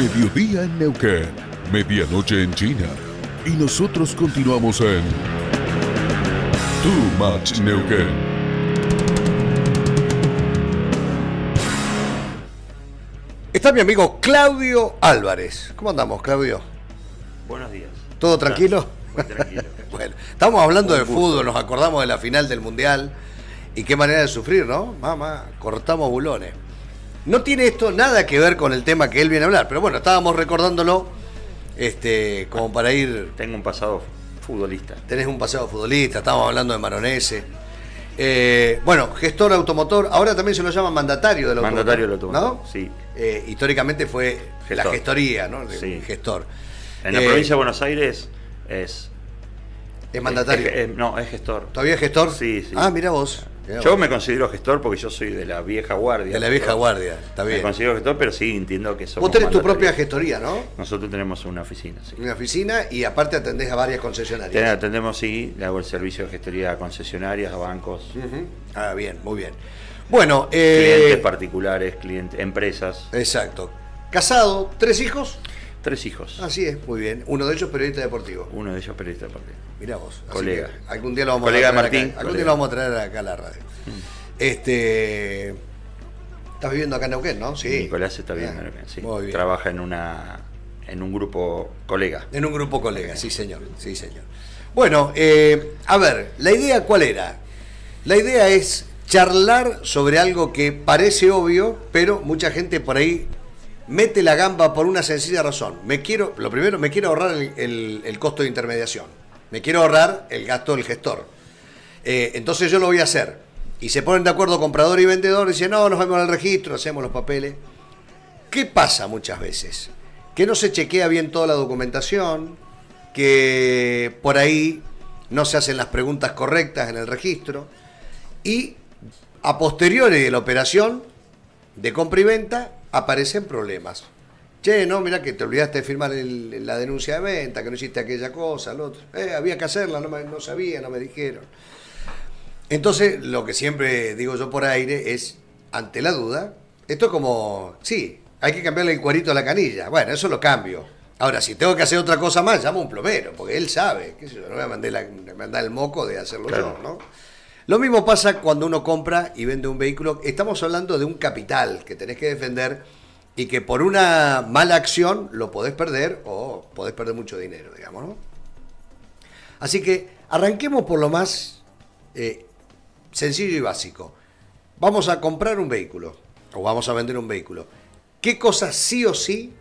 Mediodía en Neuquén, medianoche en China. Y nosotros continuamos en Too Much Neuquén. Está mi amigo Claudio Álvarez. ¿Cómo andamos, Claudio? Buenos días. ¿Todo tranquilo? Muy tranquilo. bueno, estamos hablando de fútbol, nos acordamos de la final del Mundial. Y qué manera de sufrir, ¿no? Mamá, cortamos bulones. No tiene esto nada que ver con el tema que él viene a hablar, pero bueno, estábamos recordándolo este, como para ir Tengo un pasado futbolista. Tenés un pasado futbolista, estábamos hablando de Maronese. Eh, bueno, gestor automotor, ahora también se lo llama mandatario del automotor. Mandatario del automotor, ¿no? sí. Eh, históricamente fue la Gestor. gestoría, ¿no? Sí. Gestor. En la Eh, provincia de Buenos Aires es. Es mandatario. es- es- no, es gestor. ¿Todavía es gestor? Sí, sí. Ah, mira vos. Yo me considero gestor porque yo soy de la vieja guardia. De la vieja guardia, está Me bien. considero gestor, pero sí entiendo que somos. Vos tenés tu propia gestoría, ¿no? Nosotros tenemos una oficina, sí. Una oficina y aparte atendés a varias concesionarias. Ten- Atendemos, sí, le hago el servicio de gestoría a concesionarias, a bancos. Ah, bien, muy bien. Bueno, eh, clientes particulares, clientes, empresas. exacto. Casado, tres hijos. Tres hijos. Así es, muy bien. Uno de ellos periodista deportivo. Uno de ellos periodista deportivo. Mirá vos. así Colega. que Algún día lo vamos Colega a traer Martín, acá. Algún colega. día lo vamos a traer acá a la radio. Este. Estás viviendo acá en Neuquén, ¿no? Sí. Nicolás está bien, Ah, sí. Muy bien. Trabaja en una en un grupo colega. En un grupo colega, sí señor, sí señor. Bueno, eh, a ver, ¿la idea cuál era? La idea es charlar sobre algo que parece obvio, pero mucha gente por ahí mete la gamba por una sencilla razón. Me quiero, lo primero, me quiero ahorrar el, costo de intermediación. Me quiero ahorrar el gasto del gestor. Eh, entonces yo lo voy a hacer. Y se ponen de acuerdo comprador y vendedor y dicen, no, nos vamos al registro, hacemos los papeles. ¿Qué pasa muchas veces? Que no se chequea bien toda la documentación, que por ahí no se hacen las preguntas correctas en el registro y a posteriori de la operación de compra y venta aparecen problemas. Che, no, mira que te olvidaste de firmar el- la denuncia de venta, que no hiciste aquella cosa, lo otro. Eh, había que hacerla, no, me- no sabía, no me dijeron. Entonces, lo que siempre digo yo por aire es, ante la duda, esto es como, sí, hay que cambiarle el cuerito a la canilla. Bueno, eso lo cambio. Ahora, si tengo que hacer otra cosa más, llamo a un plomero, porque él sabe, qué sé yo, no a mandar, la- mandar el moco de hacerlo Claro. yo, ¿no? Lo mismo pasa cuando uno compra y vende un vehículo. Estamos hablando de un capital que tenés que defender y que por una mala acción lo podés perder o podés perder mucho dinero, digamos, ¿no? Así que arranquemos por lo más eh, sencillo y básico. Vamos a comprar un vehículo o vamos a vender un vehículo. ¿Qué cosas sí o sí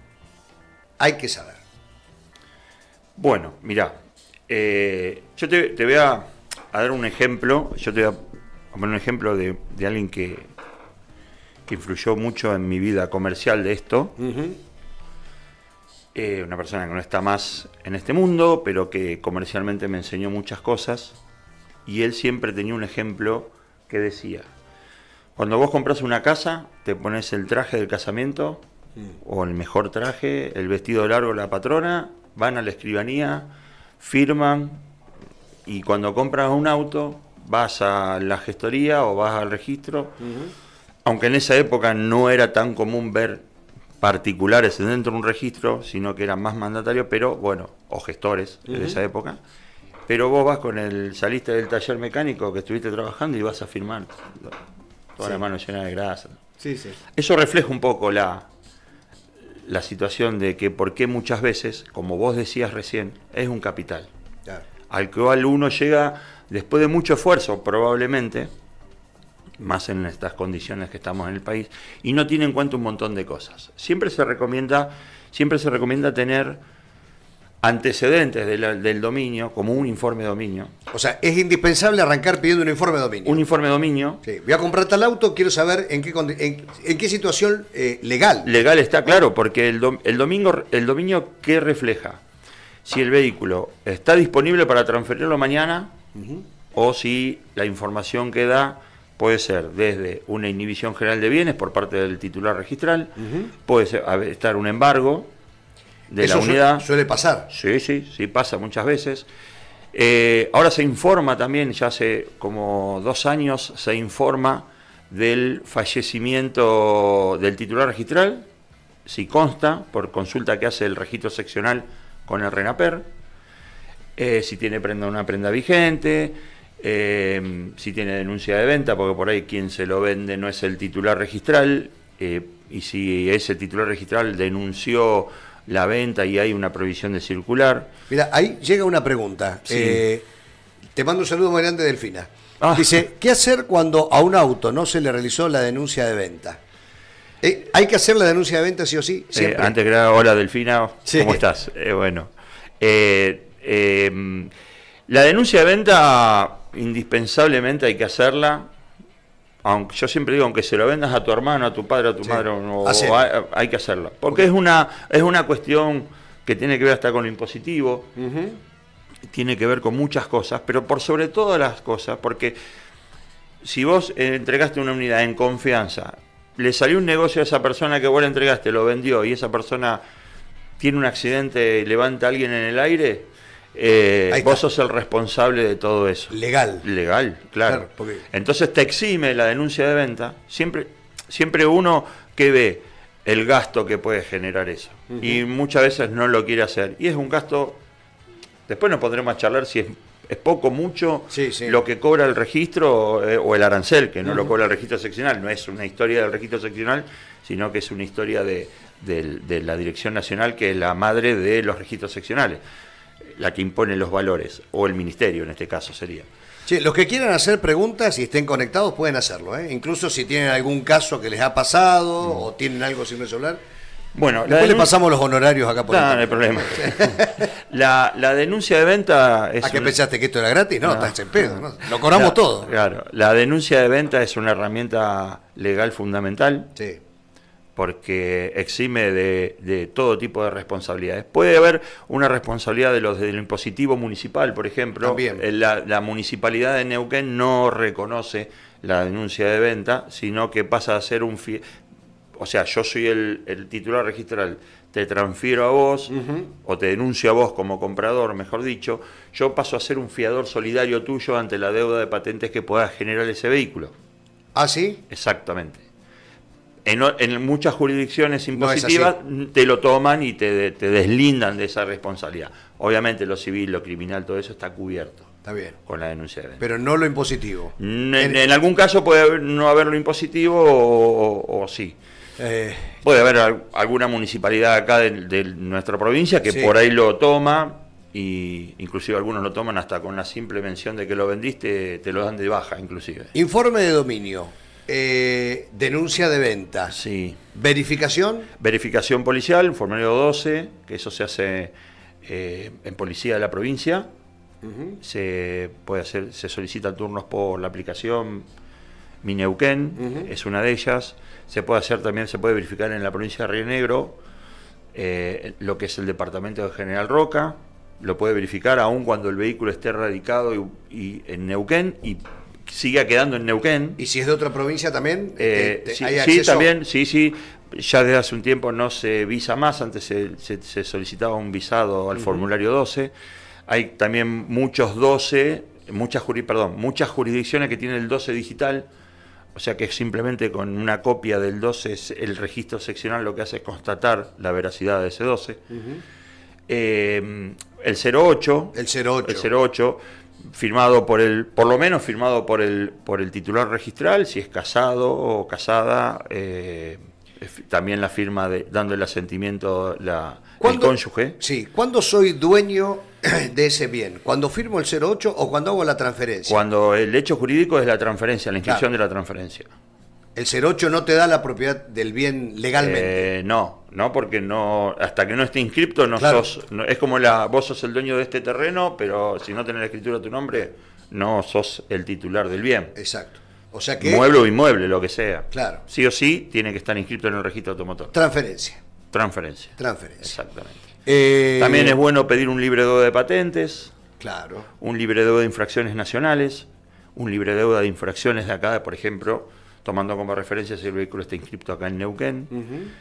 hay que saber? Bueno, mira, eh, yo te, te voy a, a dar un ejemplo. Yo te voy a poner un ejemplo de, de alguien que, que influyó mucho en mi vida comercial de esto. Eh, una persona que no está más en este mundo, pero que comercialmente me enseñó muchas cosas. Y él siempre tenía un ejemplo que decía, cuando vos compras una casa, te pones el traje del casamiento, o el mejor traje, el vestido largo de la patrona, van a la escribanía, firman, y cuando compras un auto, vas a la gestoría o vas al registro. Aunque en esa época no era tan común ver particulares dentro de un registro, sino que eran más mandatarios, pero bueno, o gestores de esa época. Pero vos vas con el, saliste del taller mecánico que estuviste trabajando y vas a firmar. Toda Sí. la mano llena de grasa. Sí, sí. Eso refleja un poco la, la situación de que por qué muchas veces, como vos decías recién, es un capital al cual uno llega después de mucho esfuerzo, probablemente, más en estas condiciones que estamos en el país, y no tiene en cuenta un montón de cosas. Siempre se recomienda, siempre se recomienda tener antecedentes de la- del dominio, como un informe de dominio. O sea, es indispensable arrancar pidiendo un informe de dominio. Un informe de dominio Sí, voy a comprar tal auto, quiero saber en qué, en, en qué situación eh, legal. legal está claro, porque el, dom- el, domingo, el dominio, ¿qué refleja? Si el vehículo está disponible para transferirlo mañana o si la información que da puede ser desde una inhibición general de bienes por parte del titular registral, puede ser, estar un embargo de Eso la su- unidad. suele pasar. Sí, sí, sí, pasa muchas veces. Eh, ahora se informa también, ya hace como dos años, se informa del fallecimiento del titular registral, si consta por consulta que hace el registro seccional con el RENAPER, eh, si tiene prenda una prenda vigente, eh, si tiene denuncia de venta, porque por ahí quien se lo vende no es el titular registral, eh, y si ese titular registral denunció la venta y hay una prohibición de circular. Mira, ahí llega una pregunta. Sí. te mando un saludo muy grande, Delfina. Ah. Dice, ¿qué hacer cuando a un auto no se le realizó la denuncia de venta? Eh, ¿Hay que hacer la denuncia de venta sí o sí? Eh, Siempre. antes que nada, hola Delfina, Sí. ¿cómo estás? Eh, bueno, eh, la denuncia de venta indispensablemente hay que hacerla, aunque yo siempre digo, aunque se lo vendas a tu hermano, a tu padre, a tu Sí. madre, o- hay, hay que hacerla, porque es una, es una cuestión que tiene que ver hasta con lo impositivo, tiene que ver con muchas cosas, pero por sobre todas las cosas, porque si vos entregaste una unidad en confianza, le salió un negocio a esa persona que vos le entregaste, lo vendió y esa persona tiene un accidente, levanta a alguien en el aire, eh, vos sos el responsable de todo eso. Legal. Legal, claro. Claro, porque- Entonces te exime la denuncia de venta. Siempre, siempre uno que ve el gasto que puede generar eso. Y muchas veces no lo quiere hacer. Y es un gasto. Después nos pondremos a charlar si es, es poco, mucho Sí, sí. lo que cobra el registro eh, o el arancel, que no lo cobra el registro seccional. No es una historia del registro seccional, sino que es una historia de, de la Dirección Nacional, que es la madre de los registros seccionales, la que impone los valores, o el ministerio en este caso sería. Che, los que quieran hacer preguntas y estén conectados pueden hacerlo, ¿eh? incluso si tienen algún caso que les ha pasado Mm. o tienen algo sin resolver. Bueno, Después le pasamos los honorarios acá por No, no hay problema. la, la denuncia de venta es. ¿A qué un- pensaste que esto era gratis? No, No. está en pedo, ¿no? Lo cobramos la- todo. Claro, la denuncia de venta es una herramienta legal fundamental Sí. porque exime de, de todo tipo de responsabilidades. Puede haber una responsabilidad de los del impositivo municipal, por ejemplo. También. Eh, La, la municipalidad de Neuquén no reconoce la denuncia de venta, sino que pasa a ser un... fi- O sea, yo soy el, el titular registral, te transfiero a vos, o te denuncio a vos como comprador, mejor dicho, yo paso a ser un fiador solidario tuyo ante la deuda de patentes que pueda generar ese vehículo. ¿Ah, sí? Exactamente. En, en muchas jurisdicciones No impositivas te lo toman y te, te deslindan de esa responsabilidad. Obviamente lo civil, lo criminal, todo eso está cubierto Está bien. con la denuncia de venta. Pero no lo impositivo. En, En- en algún caso puede haber- no haberlo impositivo o, o- o sí. Eh, Puede haber al- alguna municipalidad acá de, de nuestra provincia que Sí. por ahí lo toma y inclusive algunos lo toman hasta con la simple mención de que lo vendiste, te lo dan de baja inclusive. informe de dominio. Eh, denuncia de venta. Sí. Verificación. Verificación policial, formulario 12, que eso se hace eh, en policía de la provincia. Se puede hacer, se solicitan turnos por la aplicación Mineuquén, Ujú. es una de ellas. Se puede hacer también, se puede verificar en la provincia de Río Negro, eh, lo que es el departamento de General Roca. Lo puede verificar aún cuando el vehículo esté radicado y, y en Neuquén y siga quedando en Neuquén. Y si es de otra provincia también, Eh, te- sí, hay sí, acceso. también, sí, sí. Ya desde hace un tiempo no se visa más, antes se, se- se solicitaba un visado al formulario 12. Hay también muchos 12, muchas, perdón, muchas jurisdicciones que tienen el 12 digital, o sea que simplemente con una copia del 12 es- el registro seccional lo que hace es constatar la veracidad de ese 12. Eh, el 08, El 08. el 08, firmado por el, por lo menos firmado por el, por el titular registral, si es casado o casada, eh, también la firma de, dando el asentimiento la, el ¿Cuándo- cónyuge. Sí, ¿cuándo soy dueño de ese bien? ¿Cuando firmo el 08 o cuando hago la transferencia? Cuando el hecho jurídico es la transferencia, la inscripción Claro. de la transferencia. El 08 no te da la propiedad del bien legalmente. Eh, no, no, porque no, hasta que no esté inscripto no Claro. sos, no- es como la, vos sos el dueño de este terreno, pero si no tenés la escritura a tu nombre, no sos el titular del bien. Exacto. O sea que Mueble o inmueble, lo que sea. Claro. Sí o sí, tiene que estar inscrito en el registro automotor. transferencia. Transferencia. Transferencia. Exactamente. Eh, También es bueno pedir un libre deuda de patentes, Claro. un libre deuda de infracciones nacionales, un libre deuda de infracciones de acá, por ejemplo, tomando como referencia si el vehículo está inscrito acá en Neuquén.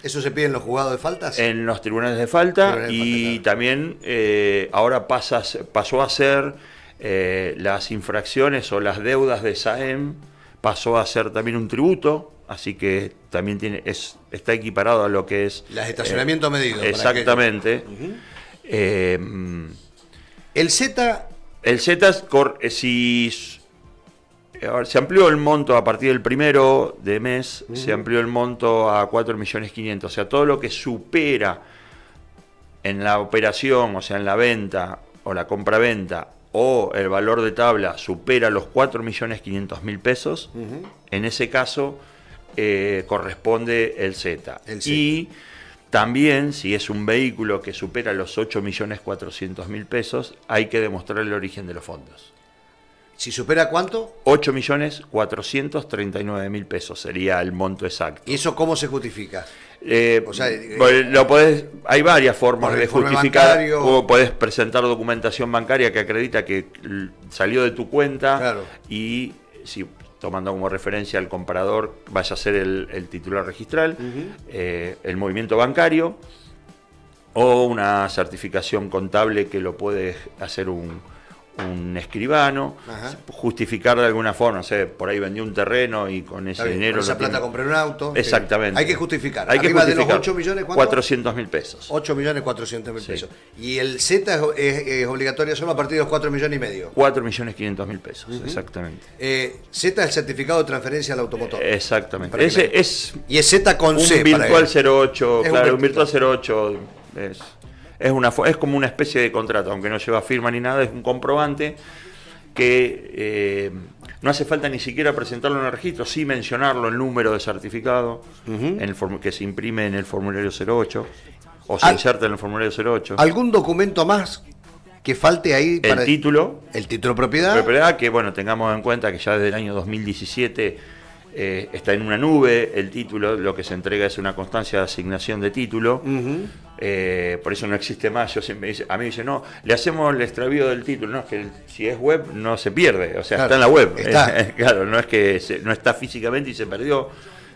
¿Eso se pide en los juzgados de faltas? en los tribunales de falta Tribunales de y falta, claro. también eh, ahora pasó a ser eh, las infracciones o las deudas de SAEM, pasó a ser también un tributo así que también tiene, es, está equiparado a lo que es... El estacionamiento medido. para Exactamente. aquello. Ujú. Eh, El Z, el Z, eh, si se amplió el monto a partir del primero de mes, se amplió el monto a 4.500.000. O sea, todo lo que supera en la operación, o sea, en la venta o la compra-venta, o el valor de tabla supera los 4.500.000 pesos, en ese caso eh, corresponde el Z. El Z. Y también, si es un vehículo que supera los 8.400.000 pesos, hay que demostrar el origen de los fondos. si supera cuánto, 8.439.000 pesos sería el monto exacto. ¿y eso cómo se justifica? Eh, O sea, eh, lo podés- hay varias formas de justificar. bancario. O podés presentar documentación bancaria que acredita que salió de tu cuenta Claro. y si tomando como referencia al comprador vaya a ser el, el titular registral, eh, el movimiento bancario o una certificación contable que lo puede hacer un, un escribano, Ajá. justificar de alguna forma, no sé, por ahí vendió un terreno y con ese bien, dinero... con esa plata tiene- compré un auto. Exactamente. Hay que justificar. Hay que Arriba justificar. de los 8 millones, ¿cuánto? 400 mil pesos. 8 millones 400 mil Sí. pesos. Y el Z es, es- es obligatorio solo a partir de los 4 millones y medio. 4 millones 500 mil pesos, exactamente. Eh, Z es el certificado de transferencia al automotor. Exactamente. Ese es y es Z con un C. para virtual él. 08, Es un claro, un virtual 08 es, es, una, es como una especie de contrato, aunque no lleva firma ni nada, es un comprobante que eh, no hace falta ni siquiera presentarlo en el registro, sí mencionarlo, el número de certificado en el que se imprime en el formulario 08 o se Al- inserta en el formulario 08. ¿Algún documento más que falte ahí el título, El título propiedad. propiedad, que bueno, tengamos en cuenta que ya desde el año 2017 eh, está en una nube, el título, lo que se entrega es una constancia de asignación de título, eh, por eso no existe más, yo siempre dice, a mí me dice, no, le hacemos el extravío del título, no, es que si es web no se pierde, o sea, Claro, está en la web, está. Claro, no es que se- no está físicamente y se perdió,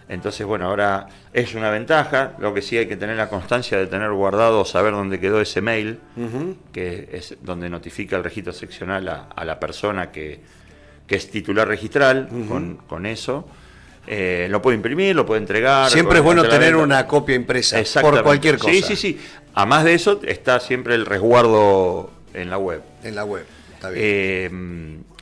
entonces bueno, ahora es una ventaja, lo que sí hay que tener la constancia de tener guardado, saber dónde quedó ese mail, que es donde notifica el registro seccional a, a la persona que, que es titular registral con, con eso. Eh, lo puede imprimir, lo puede entregar. Siempre es bueno tener una copia impresa por cualquier cosa Sí, sí, sí. Además de eso, está siempre el resguardo en la web. en la web. Está bien. Eh,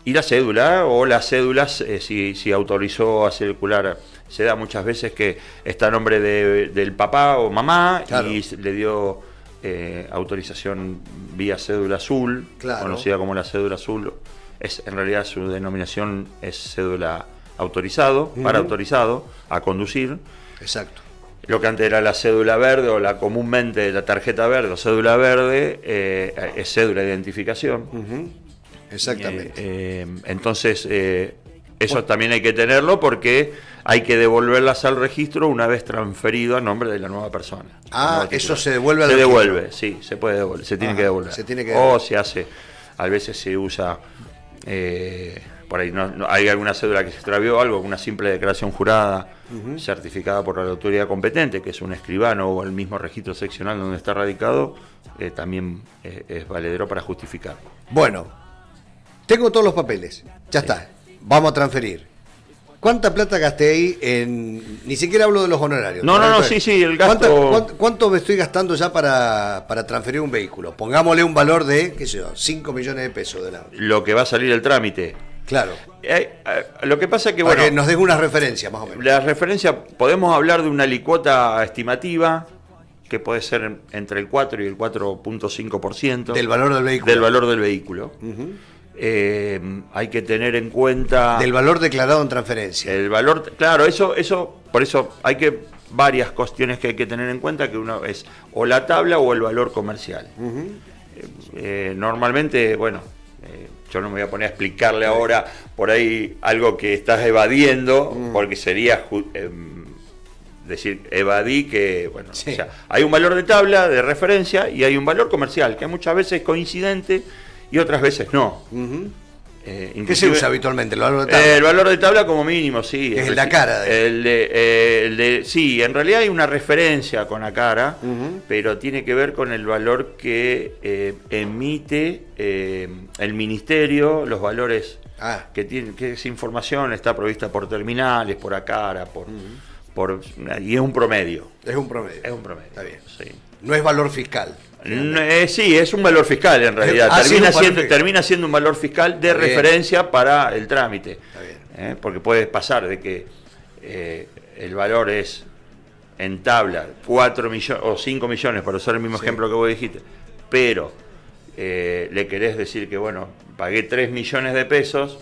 y la cédula o las cédulas, eh, si, si autorizó a circular, se da muchas veces que está a nombre de- del papá o mamá Claro. y le dio autorización vía cédula azul, Claro. conocida como la cédula azul. Es, en realidad su denominación es cédula autorizado, para autorizado a conducir. Exacto. Lo que antes era la cédula verde o la comúnmente la tarjeta verde o cédula verde eh, es cédula de identificación. Exactamente. Eh, eh, entonces, eso también hay que tenerlo porque hay que devolverlas al registro una vez transferido a nombre de la nueva persona. Ah, eso se devuelve al Se registro. devuelve, sí, se puede devolver, se tiene que devolver. se tiene que o se hace, a veces se usa, eh, por ahí no, no- hay alguna cédula que se extravió, algo, una simple declaración jurada, certificada por la autoridad competente, que es un escribano o el mismo registro seccional donde está radicado, eh, también eh, es valedero para justificar. Bueno, tengo todos los papeles. Ya está. Vamos a transferir. ¿Cuánta plata gasté ahí en.? Ni siquiera hablo de los honorarios. No, no, no, sí, sí, el ¿Cuánta- gasto- cuánto, cuánto me estoy gastando ya para, para transferir un vehículo? Pongámosle un valor de, qué sé yo, 5 millones de pesos de la. Lo que va a salir el trámite. Claro. Eh, eh, lo que pasa es que, para bueno, que nos den una referencia, más o menos. la referencia, podemos hablar de una licuota estimativa que puede ser entre el 4 y el 4.5% Del valor del vehículo. del valor del vehículo. Eh, hay que tener en cuenta Del valor declarado en transferencia. el valor, claro, eso, eso, por eso hay que varias cuestiones que hay que tener en cuenta que uno es o la tabla o el valor comercial. Eh, normalmente, bueno, yo no me voy a poner a explicarle ahora por ahí algo que estás evadiendo, Mm. porque sería em, decir, evadí que, bueno, Sí. o sea, hay un valor de tabla, de referencia, y hay un valor comercial, que muchas veces es coincidente y otras veces no. Ujú. Eh, ¿Qué se usa habitualmente? ¿El valor de tabla? eh, el valor de tabla como mínimo, sí. Es el de Acara, de- El de, eh, el de- sí, en realidad hay una referencia con Acara, Ujú. pero tiene que ver con el valor que eh, emite eh, el ministerio, los valores Ah. que tiene que esa información está provista por terminales, por ACARA, por, por y es un promedio. Es un promedio. Es un promedio. Está bien. sí. No es valor fiscal. Eh, sí, es un valor fiscal en realidad. Ah, termina, siendo, fiscal. termina siendo un valor fiscal de Está bien. referencia para el trámite. Está bien. ¿eh? Porque puede pasar de que eh, el valor es en tabla 4 millones o 5 millones, para usar el mismo Sí. ejemplo que vos dijiste, pero eh, le querés decir que, bueno, pagué 3 millones de pesos,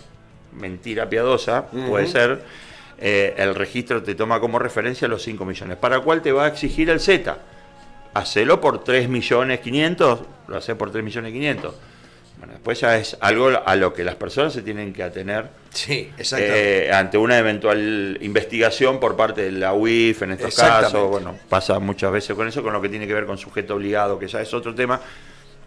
mentira piadosa, puede ser, el registro te toma como referencia los 5 millones, para cuál te va a exigir el Z. Hacelo por 3 millones 500, lo haces por 3 millones 500. Bueno, después ya es algo a lo que las personas se tienen que atener Sí, eh, ante una eventual investigación por parte de la UIF en estos casos. Bueno, pasa muchas veces con eso, con lo que tiene que ver con sujeto obligado, que ya es otro tema,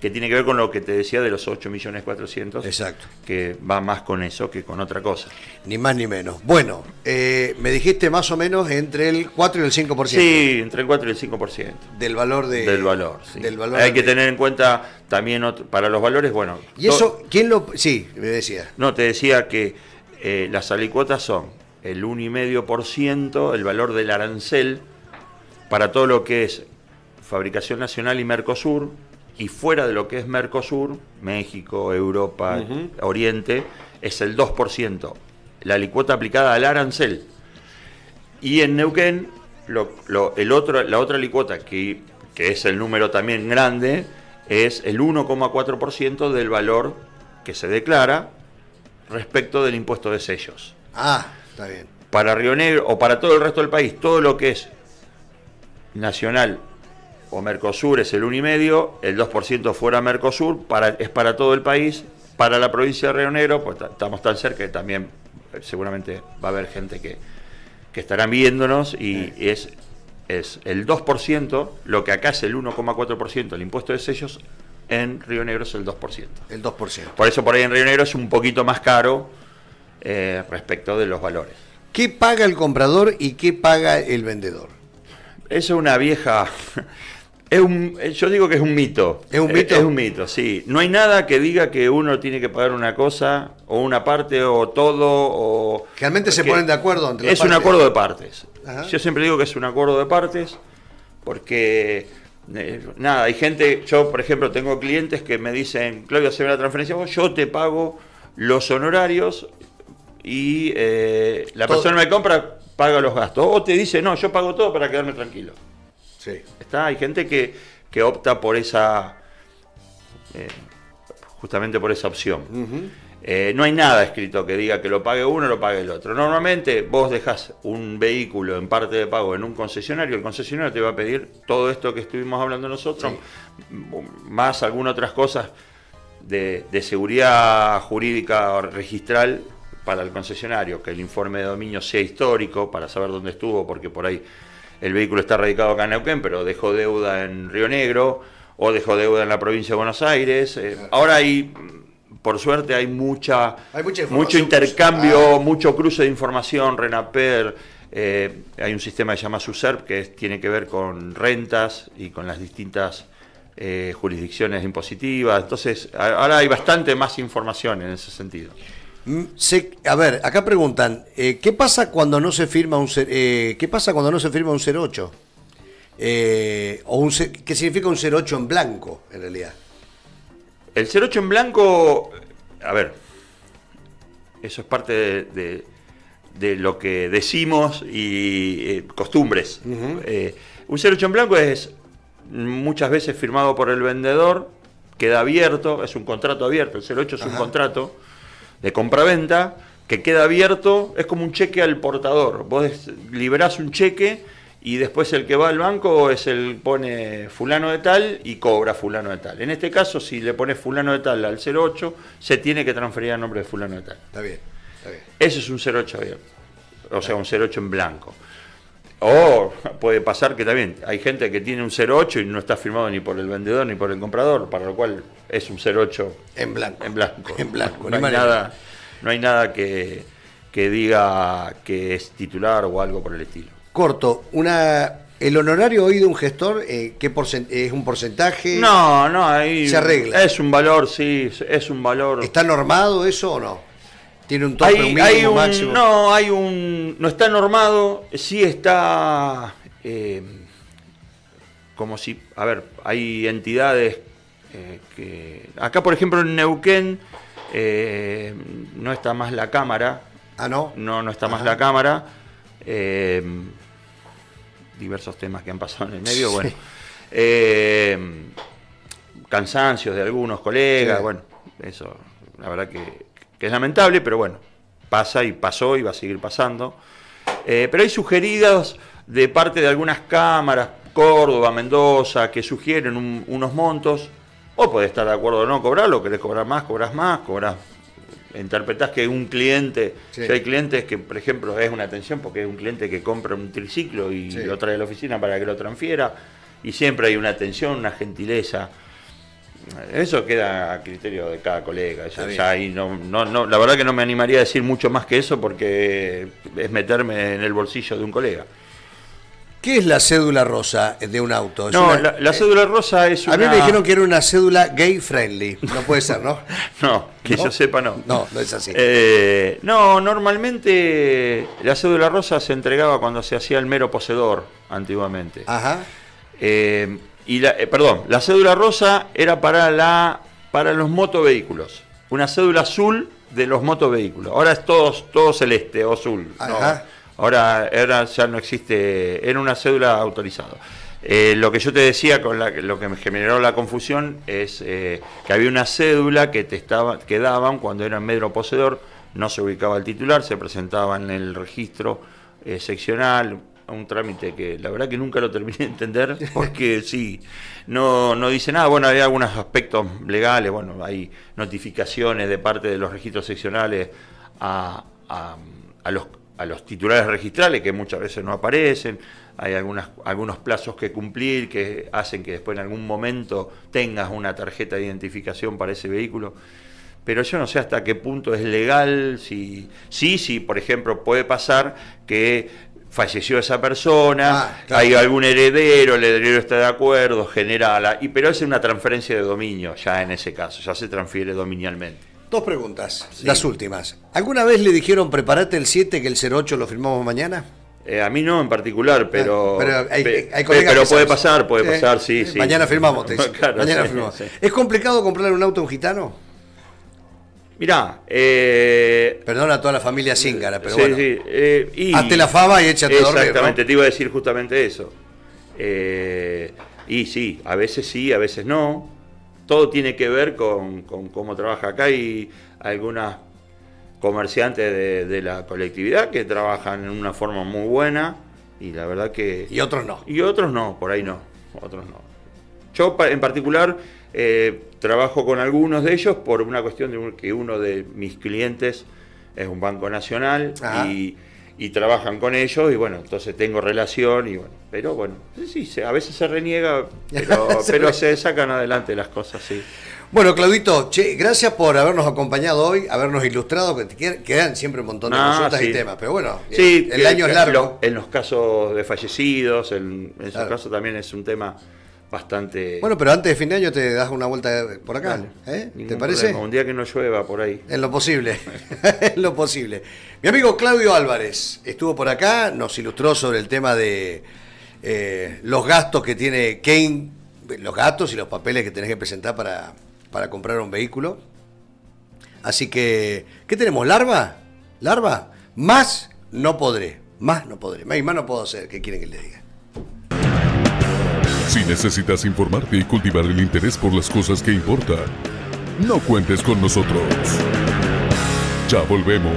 que tiene que ver con lo que te decía de los 8 millones 400, Exacto. que va más con eso que con otra cosa. Ni más ni menos. Bueno, eh, me dijiste más o menos entre el 4 y el 5% Sí, entre el 4 y el 5%. del valor de del valor, sí. del valor Hay que tener en cuenta también otro- para los valores, bueno. Y to- eso, ¿quién lo sí, me decía? No, te decía que eh, las alicuotas son el 1,5%, el valor del arancel, para todo lo que es fabricación nacional y Mercosur, y fuera de lo que es Mercosur, México, Europa, Oriente, es el 2%, la alicuota aplicada al arancel. Y en Neuquén, lo- lo- el otro, la otra alicuota, que, que es el número también grande, es el 1,4% del valor que se declara respecto del impuesto de sellos. Ah, está bien. Para Río Negro o para todo el resto del país, todo lo que es nacional o Mercosur es el 1,5%, el 2% fuera Mercosur, para, es para todo el país. Para la provincia de Río Negro, pues ta- estamos tan cerca que también eh, seguramente va a haber gente que, que estarán viéndonos y es, es el 2%, lo que acá es el 1,4%, el impuesto de sellos, en Río Negro es el 2%. El 2%. Por eso por ahí en Río Negro es un poquito más caro eh, respecto de los valores. ¿Qué paga el comprador y qué paga el vendedor? Eso es una vieja... Es un, yo digo que es un mito. ¿Es un Eh, mito? Es un mito, sí. No hay nada que diga que uno tiene que pagar una cosa, o una parte, o todo, o... Generalmente se ponen de acuerdo entre las Es un acuerdo de partes. Ajá. Yo siempre digo que es un acuerdo de partes, porque... eh, nada, hay gente, yo por ejemplo tengo clientes que me dicen, Claudio, haceme la transferencia, vos, yo te pago los honorarios y eh, la Todo. persona me compra, paga los gastos. O te dice, no, yo pago todo para quedarme tranquilo. Sí. Está, hay gente que, que opta por esa, eh, justamente por esa opción. Eh, no hay nada escrito que diga que lo pague uno o lo pague el otro. Normalmente vos dejas un vehículo en parte de pago en un concesionario, el concesionario te va a pedir todo esto que estuvimos hablando nosotros, más algunas otras cosas de, de seguridad jurídica o registral para el concesionario, que el informe de dominio sea histórico para saber dónde estuvo, porque por ahí el vehículo está radicado acá en Neuquén, pero dejó deuda en Río Negro o dejó deuda en la provincia de Buenos Aires. Eh, ahora hay, por suerte, hay mucha, Hay mucha mucho intercambio, Ah. mucho cruce de información, RENAPER, eh, hay un sistema que se llama SUSERP que es- tiene que ver con rentas y con las distintas eh, jurisdicciones impositivas. Entonces, ahora hay bastante más información en ese sentido. Mm, sé- a ver, acá preguntan, eh, ¿qué pasa cuando no se firma un eh, qué pasa cuando no se firma un 08? Eh, o un ¿Qué significa un 08 en blanco, en realidad? El 08 en blanco, a ver, eso es parte de, de- de lo que decimos y eh, costumbres. Eh, un 08 en blanco es muchas veces firmado por el vendedor, queda abierto, es un contrato abierto, el 08 es un contrato de compraventa que queda abierto, es como un cheque al portador. Vos liberás un cheque y después el que va al banco es el pone fulano de tal y cobra fulano de tal. En este caso, si le pones fulano de tal al 08, se tiene que transferir a nombre de fulano de tal. Está bien, está bien. Ese es un 08 abierto. O sea, un 08 en blanco. O puede pasar que también hay gente que tiene un 08 y no está firmado ni por el vendedor ni por el comprador, para lo cual es un 08 En blanco. en blanco. En blanco, No hay nada, no hay nada que, que diga que es titular o algo por el estilo. Corto, una, el honorario hoy de un gestor, eh, ¿qué ¿es un porcentaje? No, no, ahí Se arregla. Es un valor, sí, es un valor. ¿Está normado eso o no? Tiene un tope Hay, mínimo, hay un, máximo. no, hay un, no está normado, sí está, eh, como si, a ver, hay entidades eh, que, acá por ejemplo en Neuquén eh, no está más la cámara, Ah, no. no, no está más la cámara, diversos temas que han pasado en el medio, Sí. bueno, cansancios de algunos colegas, Sí. bueno, eso la verdad que, que es lamentable, pero bueno, pasa y pasó y va a seguir pasando. Eh, pero hay sugeridas de parte de algunas cámaras, Córdoba, Mendoza, que sugieren un- unos montos, o podés estar de acuerdo o no cobrarlo, querés cobrar más, cobras más, cobras interpretás que un cliente, Sí. si hay clientes que, por ejemplo, es una atención porque es un cliente que compra un triciclo y Sí. lo trae a la oficina para que lo transfiera, y siempre hay una atención, una gentileza. Eso queda a criterio de cada colega. Eso ya ahí no, no, no, la verdad que no me animaría a decir mucho más que eso porque es meterme en el bolsillo de un colega. ¿Qué es la cédula rosa de un auto? No, una- la, la cédula rosa es A mí una... me dijeron que era una cédula gay friendly. No puede ser, ¿no? No, que ¿No? yo sepa no. No, no es así. Eh, no, normalmente la cédula rosa se entregaba cuando se hacía el mero poseedor, antiguamente. Ajá. Eh, y la, eh, perdón, la cédula rosa era para la para los motovehículos. Una cédula azul de los motovehículos. Ahora es todo, todo celeste o azul. Ahora, ahora ya no existe, era una cédula autorizada. Eh, lo que yo te decía, con la, lo que me generó la confusión, es eh, que había una cédula que te estaba, que daban cuando era medio poseedor, no se ubicaba el titular, se presentaba en el registro eh, seccional, un trámite que la verdad que nunca lo terminé de entender, porque sí, no, no dice nada, bueno, hay algunos aspectos legales, bueno, hay notificaciones de parte de los registros seccionales a, a- a los, a los titulares registrales que muchas veces no aparecen, hay algunas, algunos plazos que cumplir que hacen que después en algún momento tengas una tarjeta de identificación para ese vehículo. Pero yo no sé hasta qué punto es legal, si sí, sí, por ejemplo, puede pasar que falleció esa persona, Ah, claro. hay algún heredero, el heredero está de acuerdo, genera la... Y, pero es una transferencia de dominio ya en ese caso, ya se transfiere dominialmente. Dos preguntas, Sí. las últimas. ¿Alguna vez le dijeron preparate el 7 que el 08 lo firmamos mañana? Eh, a mí no en particular, pero, Ah, pero hay, hay pe- pero puede pasar, puede Eh, pasar, sí, eh, sí. Mañana firmamos, te. Claro, Mañana sí, firmamos. sí. ¿Es complicado comprar un auto a un gitano? Mirá, eh, Perdona a toda la familia Zingara, pero sí, bueno. sí, eh, y- Hazte la fama y échate a dormir, Exactamente, ¿no? te iba a decir justamente eso. Eh, y sí, a veces sí, a veces no. Todo tiene que ver con, con cómo trabaja acá y algunas comerciantes de, de la colectividad que trabajan en una forma muy buena y la verdad que... Y otros no. Y otros no, por ahí no, otros no. Yo en particular eh, trabajo con algunos de ellos por una cuestión de que uno de mis clientes es un banco nacional y, y trabajan con ellos y bueno, entonces tengo relación y bueno, pero bueno, sí, sí, a veces se reniega, pero, Se pero re- se sacan adelante las cosas, sí. Bueno, Claudito, che, gracias por habernos acompañado hoy, habernos ilustrado, que quedan siempre un montón de Ah, consultas sí. y temas, pero bueno, Sí, el que- año es largo. lo- en los casos de fallecidos, en, en su caso también es un tema bastante... Bueno, pero antes de fin de año te das una vuelta por acá, Dale, ¿eh? ¿Te parece? problema, Un día que no llueva por ahí. En lo posible, en lo posible. Mi amigo Claudio Álvarez estuvo por acá, nos ilustró sobre el tema de eh, los gastos que tiene Kane, los gastos y los papeles que tenés que presentar para, para comprar un vehículo. Así que, ¿qué tenemos? ¿Larva? ¿Larva? Más no podré, más no podré, más y más no puedo hacer. ¿Qué quieren que les diga? Si necesitas informarte y cultivar el interés por las cosas que importan, no cuentes con nosotros. Ya volvemos.